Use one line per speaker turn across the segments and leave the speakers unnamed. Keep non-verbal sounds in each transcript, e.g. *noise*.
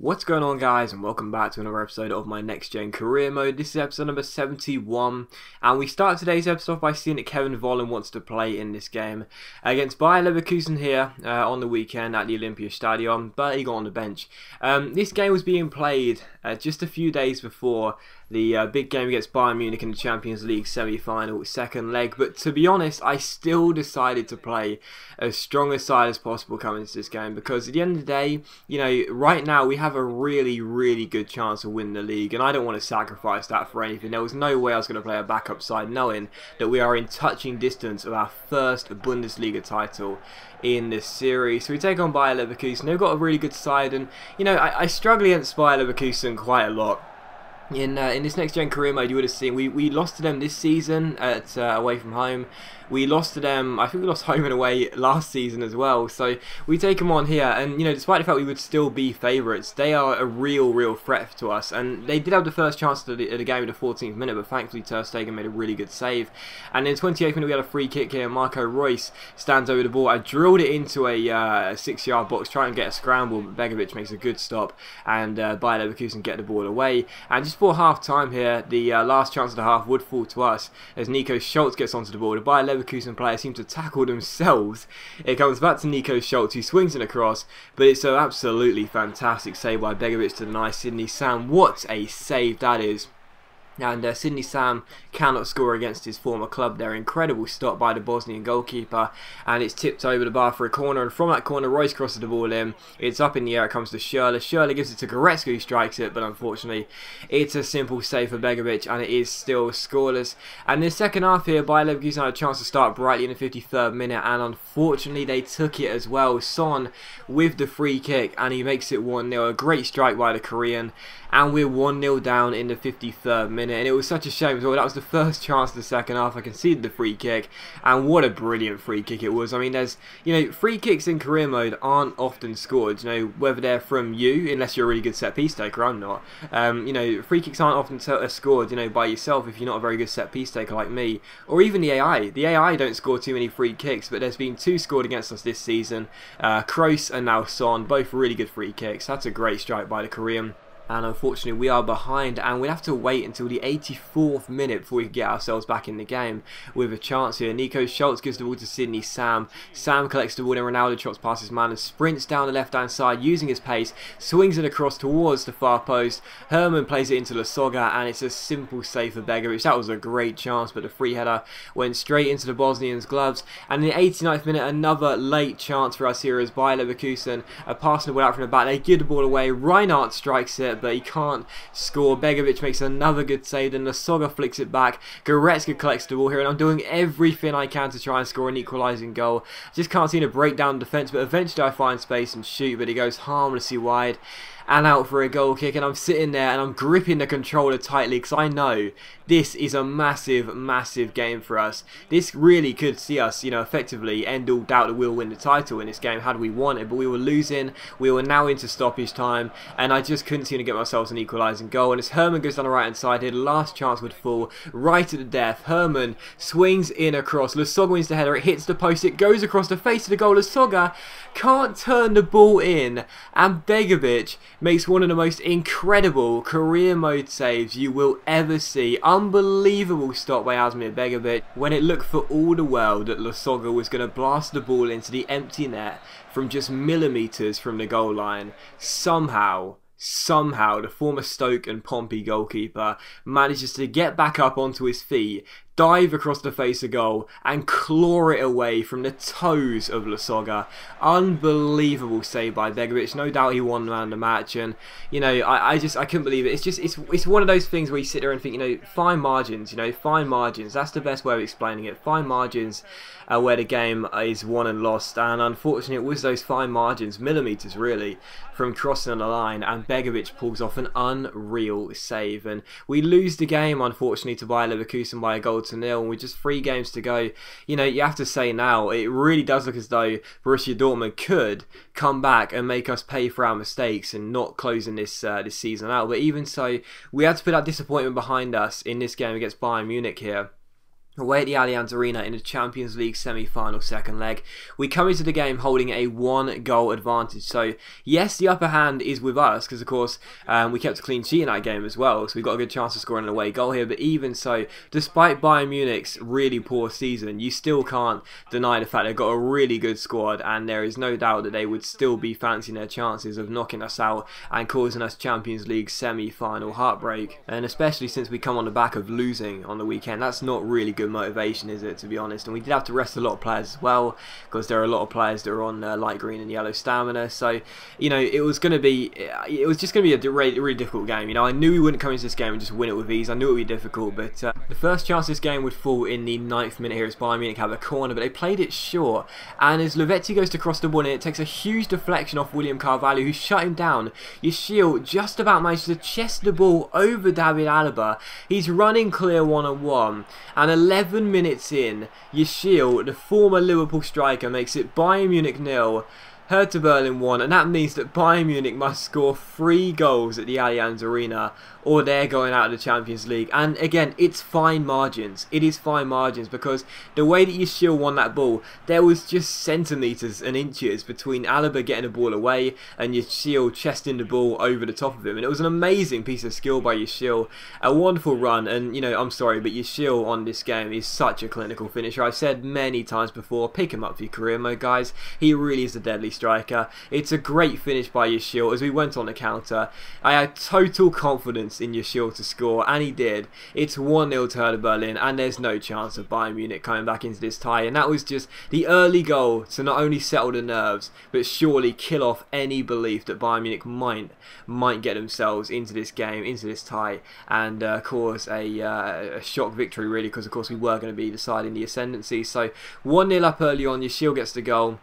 What's going on guys and welcome back to another episode of my next gen career mode. This is episode number 71 and we start today's episode off by seeing that Kevin Volland wants to play in this game against Bayer Leverkusen here uh, on the weekend at the Olympia Stadium but he got on the bench. Um, this game was being played uh, just a few days before the uh, big game against Bayern Munich in the Champions League semi-final second leg but to be honest I still decided to play as strong a side as possible coming into this game because at the end of the day you know right now we have a really really good chance of winning the league and I don't want to sacrifice that for anything there was no way I was going to play a backup side knowing that we are in touching distance of our first Bundesliga title in this series. So we take on Bayer Leverkusen. They've got a really good side, and you know I, I struggle against Bayer Leverkusen quite a lot in uh, in this next gen career mode, you would have seen we, we lost to them this season at uh, away from home. We lost to them. I think we lost *laughs* home and away last season as well. So we take them on here, and you know, despite the fact we would still be favourites, they are a real, real threat to us. And they did have the first chance of the, the game in the 14th minute, but thankfully Ter Stegen made a really good save. And in the 28th minute, we had a free kick here. Marco Reus stands over the ball. I drilled it into a uh, six-yard box, trying to get a scramble, but Begovic makes a good stop, and uh, Bayer Leverkusen get the ball away. And just before half time here, the uh, last chance of the half would fall to us as Nico Schulz gets onto the ball. The Bayer Leverkusen players seem to tackle themselves. It comes back to Nico Schulz, who swings it across, but it's an absolutely fantastic save by Begovic to deny Sidney Sam. What a save that is! And uh, Sidney Sam cannot score against his former club there. Incredible stop by the Bosnian goalkeeper. And it's tipped over the bar for a corner. And from that corner, Reus crosses the ball in. It's up in the air. It comes to Schürrle. Schürrle gives it to Goretzka who strikes it. But unfortunately, it's a simple save for Begovic. And it is still scoreless. And the second half here, Bayer Leverkusen had a chance to start brightly in the 53rd minute. And unfortunately, they took it as well. Son with the free kick. And he makes it 1-0. A great strike by the Korean. And we're 1-0 down in the 53rd minute minute, and it was such a shame as well. That was the first chance of the second half. I conceded the free kick, and what a brilliant free kick it was. I mean, there's, you know, free kicks in career mode aren't often scored, you know, whether they're from you, unless you're a really good set piece taker, I'm not. Um, you know, free kicks aren't often scored, you know, by yourself if you're not a very good set piece taker like me, or even the AI. The AI don't score too many free kicks, but there's been two scored against us this season. Uh, Kroos and now Son, both really good free kicks. That's a great strike by the Korean and unfortunately we are behind and we have to wait until the 84th minute before we can get ourselves back in the game with a chance here. Nico Schulz gives the ball to Sidney Sam. Sam collects the ball and Ronaldo trots past his man and sprints down the left hand side using his pace, swings it across towards the far post. Herman plays it into Lasogga and it's a simple save for Begovic. That was a great chance but the free header went straight into the Bosnians' gloves and in the 89th minute another late chance for us here as Bayer Leverkusen are passing the ball out from the back. They give the ball away. Reinhardt strikes it but he can't score. Begovic makes another good save, then Lasogga flicks it back. Goretzka collects the ball here, and I'm doing everything I can to try and score an equalising goal. Just can't seem to break down the defence, but eventually I find space and shoot, but he goes harmlessly wide and out for a goal kick and I'm sitting there and I'm gripping the controller tightly because I know this is a massive, massive game for us. This really could see us, you know, effectively end all doubt that we'll win the title in this game had we won it, but we were losing, we were now into stoppage time, and I just couldn't seem to get myself an equalising goal, and as Herman goes down the right hand side here, the last chance would fall right at the death. Herman swings in across, Lasogga wins the header, it hits the post, it goes across the face of the goal, Lasogga can't turn the ball in, and Begovic makes one of the most incredible career mode saves you will ever see. Unbelievable stop by Asmir Begovic when it looked for all the world that Lasogga was going to blast the ball into the empty net from just millimetres from the goal line. Somehow, somehow the former Stoke and Pompey goalkeeper manages to get back up onto his feet, dive across the face of goal and claw it away from the toes of Lasogga. Unbelievable save by Begovic. No doubt he won man the match and you know I, I just I couldn't believe it. It's just it's it's one of those things where you sit there and think you know fine margins you know fine margins that's the best way of explaining it. Fine margins uh, where the game is won and lost and unfortunately it was those fine margins millimeters really from crossing the line and Begovic pulls off an unreal save and we lose the game unfortunately to Bayer Leverkusen by a goal to nil, and with just three games to go, you know, you have to say now it really does look as though Borussia Dortmund could come back and make us pay for our mistakes and not closing this uh, this season out. But even so, we had to put that disappointment behind us in this game against Bayern Munich here away at the Allianz Arena in the Champions League semi-final second leg. We come into the game holding a one goal advantage. So yes, the upper hand is with us because of course um, we kept a clean sheet in that game as well. So we got a good chance of scoring an away goal here. But even so, despite Bayern Munich's really poor season, you still can't deny the fact they've got a really good squad and there is no doubt that they would still be fancying their chances of knocking us out and causing us Champions League semi-final heartbreak. And especially since we come on the back of losing on the weekend, that's not really good motivation, is it, to be honest? And we did have to rest a lot of players as well, because there are a lot of players that are on uh, light green and yellow stamina. So, you know, it was going to be, it was just going to be a really, really, difficult game. You know, I knew we wouldn't come into this game and just win it with ease. I knew it would be difficult, but uh, the first chance this game would fall in the ninth minute here as Bayern Munich have a corner, but they played it short. And as Lavezzi goes to cross the ball in, it takes a huge deflection off William Carvalho, who shut him down. Yesil just about managed to chest the ball over David Alaba. He's running clear one-on-one, and 11 11 minutes in, Yesil, the former Liverpool striker, makes it Bayern Munich nil, Hertha Berlin 1, and that means that Bayern Munich must score three goals at the Allianz Arena or they're going out of the Champions League. And again, it's fine margins. It is fine margins because the way that Yesil won that ball, there was just centimetres and inches between Alaba getting the ball away and Yesil chesting the ball over the top of him. And it was an amazing piece of skill by Yesil. A wonderful run. And, you know, I'm sorry, but Yesil on this game is such a clinical finisher. I've said many times before, pick him up for your career mode, guys. He really is a deadly striker. It's a great finish by Yesil as we went on the counter. I had total confidence in Yesil to score, and he did. It's 1-0 to Hertha Berlin, and there's no chance of Bayern Munich coming back into this tie. And that was just the early goal to not only settle the nerves, but surely kill off any belief that Bayern Munich might might get themselves into this game, into this tie, and uh, cause a, uh, a shock victory, really, because of course we were going to be deciding the ascendancy. So 1-0 up early on, Yesil gets the goal.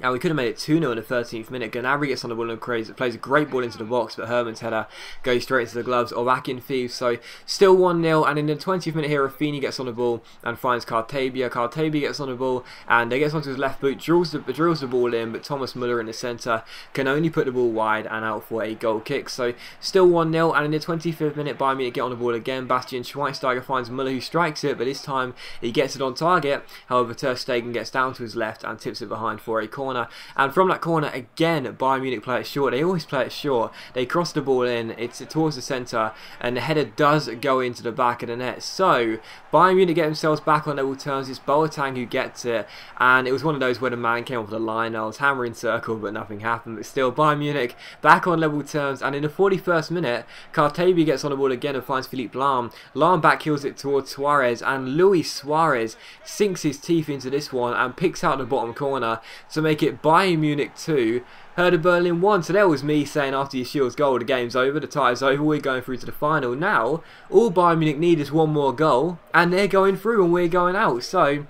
Now we could have made it 2-0 in the 13th minute. Gnabry gets on the ball and plays, plays a great ball into the box, but Hermann's header goes straight into the gloves of Akinfeev. So still 1-0, and in the 20th minute here, Rafinha gets on the ball and finds Cartabia. Cartabia gets on the ball and he gets onto his left boot, drills the, drills the ball in, but Thomas Muller in the centre can only put the ball wide and out for a goal kick. So still 1-0, and in the 25th minute, Bayern Munich get on the ball again. Bastian Schweinsteiger finds Muller who strikes it, but this time he gets it on target. However, Ter Stegen gets down to his left and tips it behind for a corner corner. And from that corner, again, Bayern Munich play it short. They always play it short. They cross the ball in. It's towards the centre. And the header does go into the back of the net. So, Bayern Munich get themselves back on level terms. It's Boateng who gets it. And it was one of those where the man came off the line. I was hammering circle, but nothing happened. But still, Bayern Munich back on level terms. And in the 41st minute, Cartabia gets on the ball again and finds Philipp Lahm. Lahm back heels it towards Suarez. And Luis Suarez sinks his teeth into this one and picks out the bottom corner to make make it Bayern Munich 2, Hertha Berlin 1. So that was me saying after Yesil's goal, the game's over, the tie's over, we're going through to the final. Now, all Bayern Munich need is one more goal, and they're going through and we're going out. So,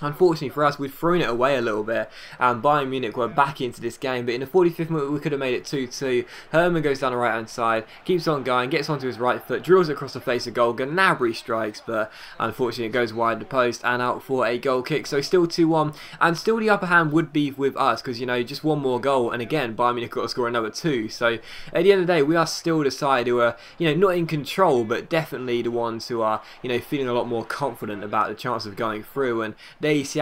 Unfortunately for us, we've thrown it away a little bit, and Bayern Munich were back into this game. But in the 45th minute, we could have made it 2-2. Hermann goes down the right-hand side, keeps on going, gets onto his right foot, drills across the face of goal. Gnabry strikes, but unfortunately it goes wide the post and out for a goal kick. So still 2-1, and still the upper hand would be with us, because, you know, just one more goal, and again, Bayern Munich got to score another two. So at the end of the day, we are still the side who are, you know, not in control, but definitely the ones who are, you know, feeling a lot more confident about the chance of going through. And there you see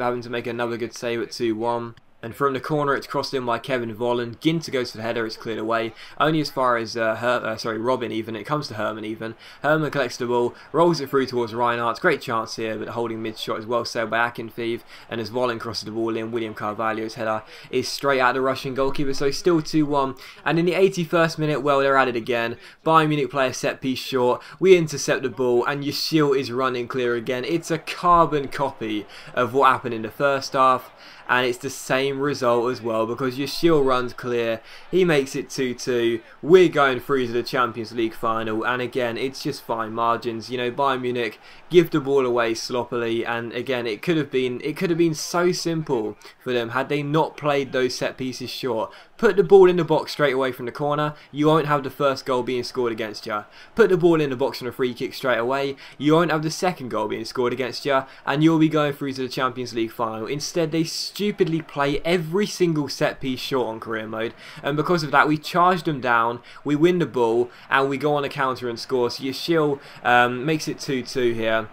having to make another good save at 2-1. And from the corner, it's crossed in by Kevin Volland. Ginter goes for the header, it's cleared away. Only as far as uh, Her uh, sorry Robin even. It comes to Hermann even. Hermann collects the ball, rolls it through towards Reinhardt. Great chance here, but holding mid shot is well sailed by Akinfeev. And as Volland crosses the ball in, William Carvalho's header is straight at the Russian goalkeeper. So still 2-1. And in the 81st minute, well, they're at it again. Bayern Munich play a set piece short. We intercept the ball, and Yesil is running clear again. It's a carbon copy of what happened in the first half and it's the same result as well because Yesil runs clear, he makes it 2-2, we're going through to the Champions League final and again it's just fine margins, you know Bayern Munich give the ball away sloppily and again it could have been it could have been so simple for them had they not played those set pieces short Put the ball in the box straight away from the corner, you won't have the first goal being scored against you. Put the ball in the box on a free kick straight away, you won't have the second goal being scored against you, and you'll be going through to the Champions League final. Instead, they stupidly play every single set piece short on career mode, and because of that, we charge them down, we win the ball, and we go on a counter and score. So Yesil um, makes it 2-2 here.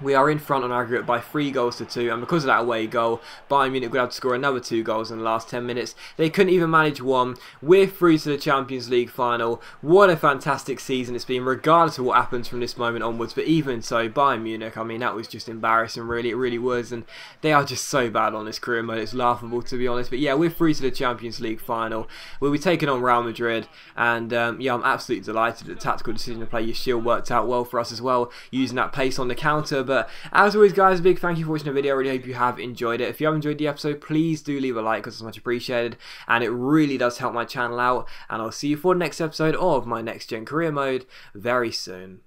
We are in front on aggregate by three goals to two, and because of that away goal, Bayern Munich would have to score another two goals in the last 10 minutes. They couldn't even manage one. We're through to the Champions League final. What a fantastic season it's been, regardless of what happens from this moment onwards. But even so, Bayern Munich, I mean, that was just embarrassing, really. It really was, and they are just so bad on this career mode. It's laughable, to be honest. But yeah, we're through to the Champions League final. We'll be taking on Real Madrid, and um, yeah, I'm absolutely delighted that the tactical decision to play your shield worked out well for us as well, using that pace on the counter. But as always, guys, a big thank you for watching the video. I really hope you have enjoyed it. If you have enjoyed the episode, please do leave a like because it's much appreciated, and it really does help my channel out. And I'll see you for the next episode of my next gen career mode very soon.